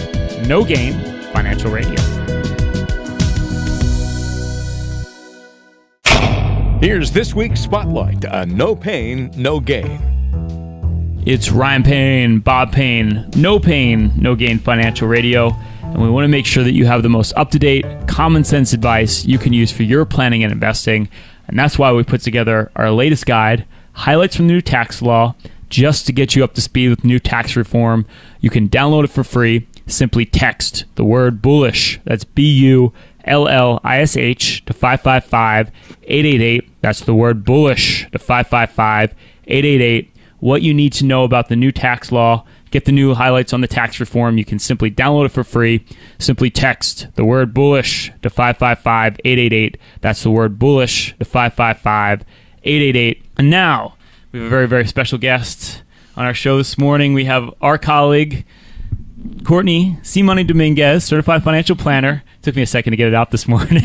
B: no gain financial radio.
A: Here's this week's spotlight on No Payne, No Gain.
B: It's Ryan Payne, Bob Payne, No Payne, No Gain Financial Radio, and we want to make sure that you have the most up to date, common sense advice you can use for your planning and investing. And that's why we put together our latest guide, highlights from the new tax law, just to get you up to speed with new tax reform. You can download it for free. Simply text the word bullish. That's B U L L I S H to 555 888. That's the word bullish to 555 888. What you need to know about the new tax law get the new highlights on the tax reform, you can simply download it for free. Simply text the word bullish to 555 888. That's the word bullish to 555 888. And now we have a very, very special guest on our show this morning. We have our colleague, Courtney C. Money Dominguez, certified financial planner. Took me a second to get it out this morning.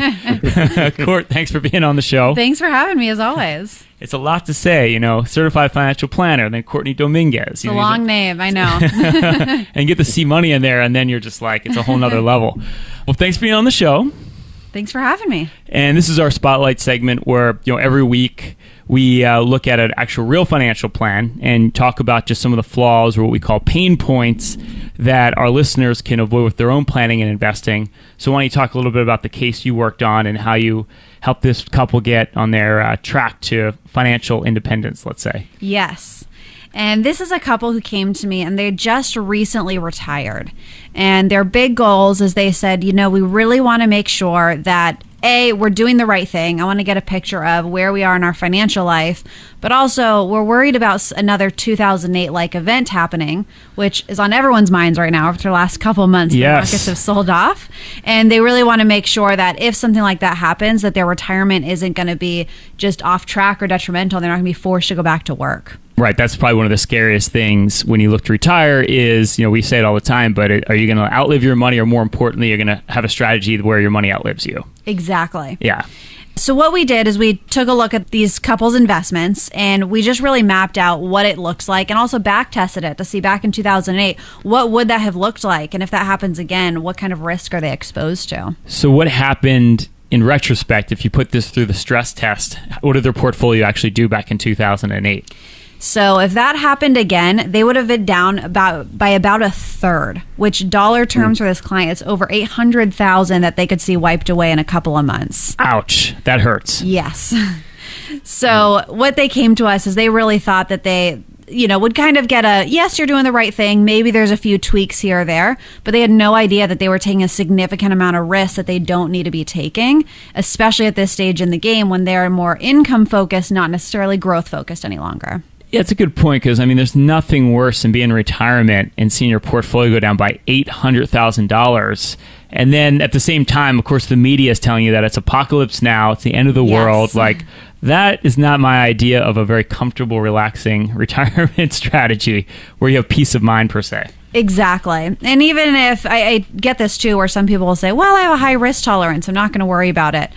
B: Court, thanks for being on the show.
E: Thanks for having me, as always.
B: It's a lot to say, you know, certified financial planner, then Courtney Dominguez.
E: It's a long name, I know.
B: and get the C money in there, and then you're just like, it's a whole nother level. Well, thanks for being on the show.
E: Thanks for having me.
B: And this is our spotlight segment where, you know, every week we uh, look at an actual real financial plan and talk about just some of the flaws or what we call pain points that our listeners can avoid with their own planning and investing. So, why don't you talk a little bit about the case you worked on and how you helped this couple get on their uh, track to financial independence, let's say?
E: Yes. And this is a couple who came to me and they just recently retired. And their big goals is they said, you know, we really want to make sure that a, we're doing the right thing. I want to get a picture of where we are in our financial life, but also we're worried about another 2008 like event happening, which is on everyone's minds right now after the last couple months.
B: Yes.
E: The markets have sold off, and they really want to make sure that if something like that happens, that their retirement isn't going to be just off track or detrimental. They're not going to be forced to go back to work.
B: Right. That's probably one of the scariest things when you look to retire is, you know, we say it all the time, but are you going to outlive your money or more importantly, you're going to have a strategy where your money outlives you?
E: Exactly.
B: Yeah.
E: So what we did is we took a look at these couples' investments and we just really mapped out what it looks like and also back tested it to see back in 2008 what would that have looked like and if that happens again what kind of risk are they exposed to.
B: So what happened in retrospect if you put this through the stress test? What did their portfolio actually do back in 2008?
E: So if that happened again, they would have been down about by about a third, which dollar terms mm. for this client is over 800,000 that they could see wiped away in a couple of months.
B: Ouch, that hurts.
E: Yes. so what they came to us is they really thought that they you know, would kind of get a yes, you're doing the right thing. Maybe there's a few tweaks here or there, but they had no idea that they were taking a significant amount of risk that they don't need to be taking, especially at this stage in the game when they're more income focused, not necessarily growth focused any longer.
B: Yeah, it's a good point because I mean, there's nothing worse than being in retirement and seeing your portfolio go down by eight hundred thousand dollars, and then at the same time, of course, the media is telling you that it's apocalypse now, it's the end of the yes. world. Like that is not my idea of a very comfortable, relaxing retirement strategy where you have peace of mind per se.
E: Exactly. And even if I, I, get this too, where some people will say, well, I have a high risk tolerance, I'm not going to worry about it.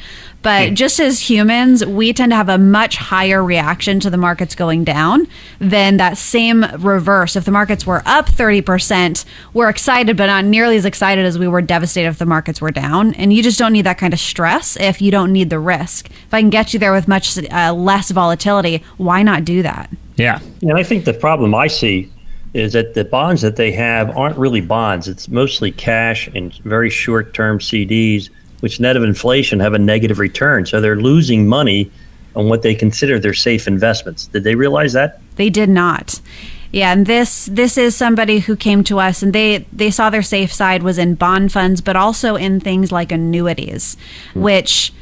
E: But just as humans, we tend to have a much higher reaction to the markets going down than that same reverse. If the markets were up 30%, we're excited, but not nearly as excited as we were devastated if the markets were down. And you just don't need that kind of stress if you don't need the risk. If I can get you there with much uh, less volatility, why not do that?
B: Yeah.
C: And I think the problem I see is that the bonds that they have aren't really bonds. It's mostly cash and very short term CDs which net of inflation have a negative return. So they're losing money on what they consider their safe investments. Did they realize that?
E: They did not. Yeah, and this this is somebody who came to us and they they saw their safe side was in bond funds but also in things like annuities, hmm. which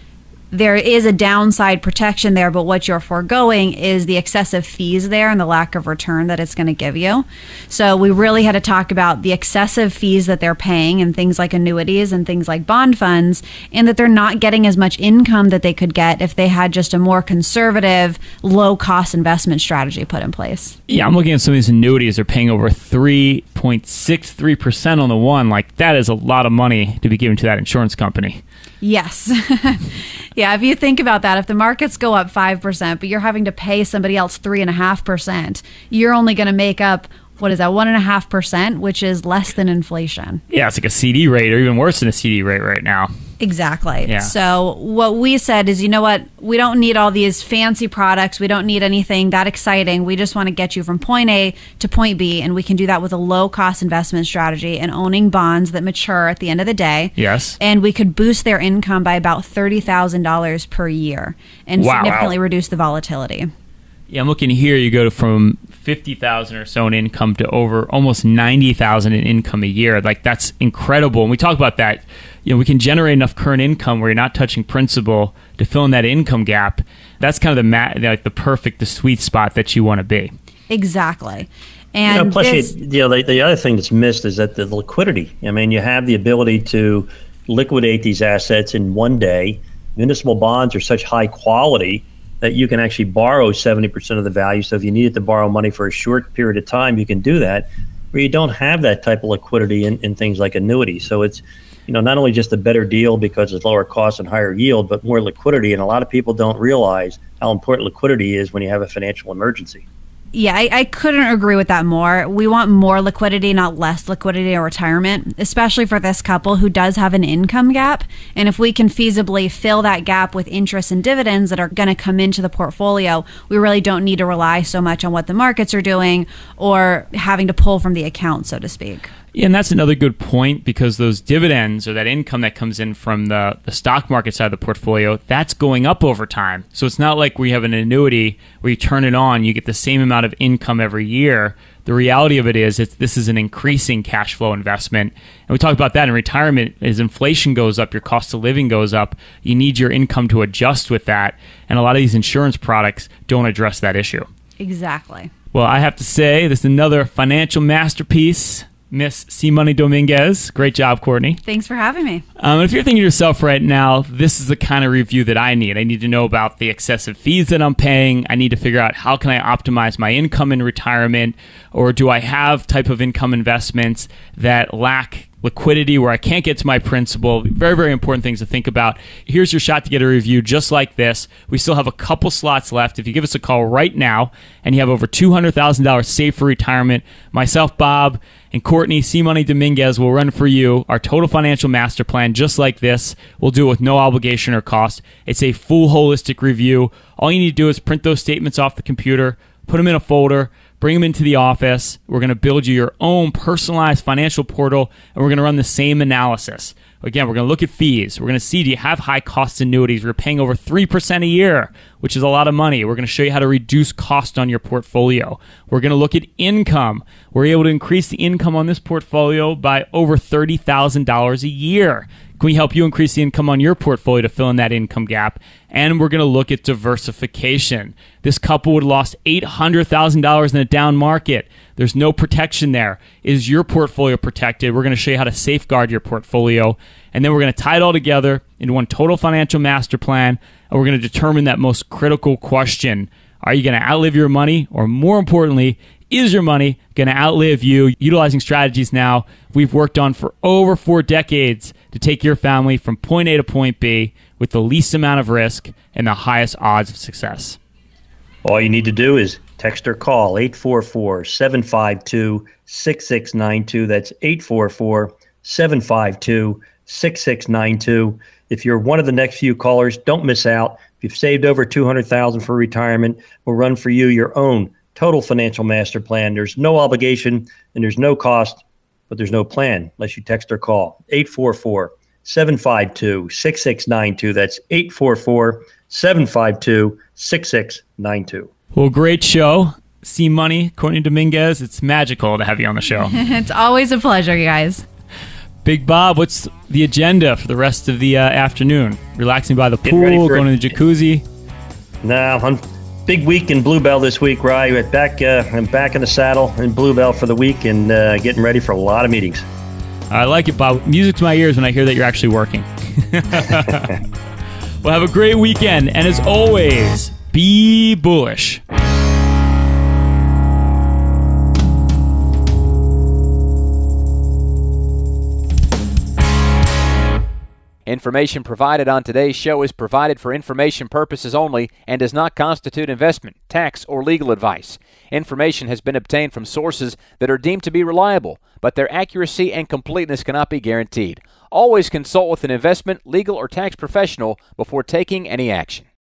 E: there is a downside protection there, but what you're foregoing is the excessive fees there and the lack of return that it's going to give you. So we really had to talk about the excessive fees that they're paying and things like annuities and things like bond funds, and that they're not getting as much income that they could get if they had just a more conservative, low cost investment strategy put in place.
B: Yeah, I'm looking at some of these annuities. They're paying over 3.63% on the one. Like, that is a lot of money to be given to that insurance company.
E: Yes. yeah, if you think about that, if the markets go up 5%, but you're having to pay somebody else 3.5%, you're only going to make up what is that one and a half percent, which is less than inflation.
B: Yeah, it's like a CD rate, or even worse than a CD rate right now.
E: Exactly. Yeah. So what we said is, you know what? We don't need all these fancy products. We don't need anything that exciting. We just want to get you from point A to point B, and we can do that with a low cost investment strategy and owning bonds that mature at the end of the day.
B: Yes.
E: And we could boost their income by about thirty thousand dollars per year and wow, significantly wow. reduce the volatility.
B: Yeah, I'm looking here. You go from fifty thousand or so in income to over almost ninety thousand in income a year. Like that's incredible. And we talk about that. You know, we can generate enough current income where you're not touching principal to fill in that income gap. That's kind of the mat, like the perfect, the sweet spot that you want to be.
E: Exactly. And
C: you know, plus,
E: this,
C: you, you know, the, the other thing that's missed is that the liquidity. I mean, you have the ability to liquidate these assets in one day. Municipal bonds are such high quality that you can actually borrow 70% of the value. So if you needed to borrow money for a short period of time, you can do that. Where you don't have that type of liquidity in, in things like annuities. So it's, you know, not only just a better deal because it's lower cost and higher yield, but more liquidity. And a lot of people don't realize how important liquidity is when you have a financial emergency.
E: Yeah, I, I, couldn't agree with that more. We want more liquidity, not less liquidity in retirement, especially for this couple who does have an income gap. And if we can feasibly fill that gap with interest and dividends that are going to come into the portfolio, we really don't need to rely so much on what the markets are doing or having to pull from the account, so to speak.
B: Yeah, and that's another good point because those dividends or that income that comes in from the, the stock market side of the portfolio, that's going up over time. So it's not like we have an annuity where you turn it on, you get the same amount of income every year. The reality of it is it's, this is an increasing cash flow investment. And we talked about that in retirement. As inflation goes up, your cost of living goes up, you need your income to adjust with that. And a lot of these insurance products don't address that issue.
E: Exactly.
B: Well, I have to say, this is another financial masterpiece Miss C Money Dominguez. Great job, Courtney.
E: Thanks for having me.
B: Um, if you're thinking to yourself right now, this is the kind of review that I need. I need to know about the excessive fees that I'm paying. I need to figure out how can I optimize my income in retirement, or do I have type of income investments that lack liquidity where I can't get to my principal. Very, very important things to think about. Here's your shot to get a review just like this. We still have a couple slots left. If you give us a call right now and you have over $200,000 saved for retirement, myself, Bob, and Courtney C Money Dominguez will run for you our total financial master plan just like this. We'll do it with no obligation or cost. It's a full holistic review. All you need to do is print those statements off the computer, put them in a folder, bring them into the office. We're going to build you your own personalized financial portal, and we're going to run the same analysis. Again, we're going to look at fees. We're going to see do you have high cost annuities? We're paying over 3% a year, which is a lot of money. We're going to show you how to reduce cost on your portfolio. We're going to look at income. We're able to increase the income on this portfolio by over $30,000 a year. Can we help you increase the income on your portfolio to fill in that income gap? And we're going to look at diversification. This couple would have lost $800,000 in a down market. There's no protection there. Is your portfolio protected? We're going to show you how to safeguard your portfolio. And then we're going to tie it all together into one total financial master plan. And we're going to determine that most critical question Are you going to outlive your money? Or more importantly, is your money going to outlive you? Utilizing strategies now we've worked on for over four decades to take your family from point A to point B with the least amount of risk and the highest odds of success.
C: All you need to do is text or call 844 752 6692. That's 844 752 6692. If you're one of the next few callers, don't miss out. If you've saved over 200,000 for retirement, we'll run for you your own total financial master plan. There's no obligation and there's no cost but there's no plan unless you text or call 844 752 6692. That's 844 752 6692.
B: Well, great show. C Money, Courtney Dominguez. It's magical to have you on the show.
E: it's always a pleasure, you guys.
B: Big Bob, what's the agenda for the rest of the uh, afternoon? Relaxing by the pool, going to the jacuzzi?
C: No, I'm big week in Bluebell this week, Rye. Back, uh, I'm back in the saddle in Bluebell for the week and uh, getting ready for a lot of meetings.
B: I like it, Bob. Music to my ears when I hear that you're actually working. well, have a great weekend, and as always, be bullish.
F: Information provided on today's show is provided for information purposes only and does not constitute investment, tax, or legal advice. Information has been obtained from sources that are deemed to be reliable, but their accuracy and completeness cannot be guaranteed. Always consult with an investment, legal, or tax professional before taking any action.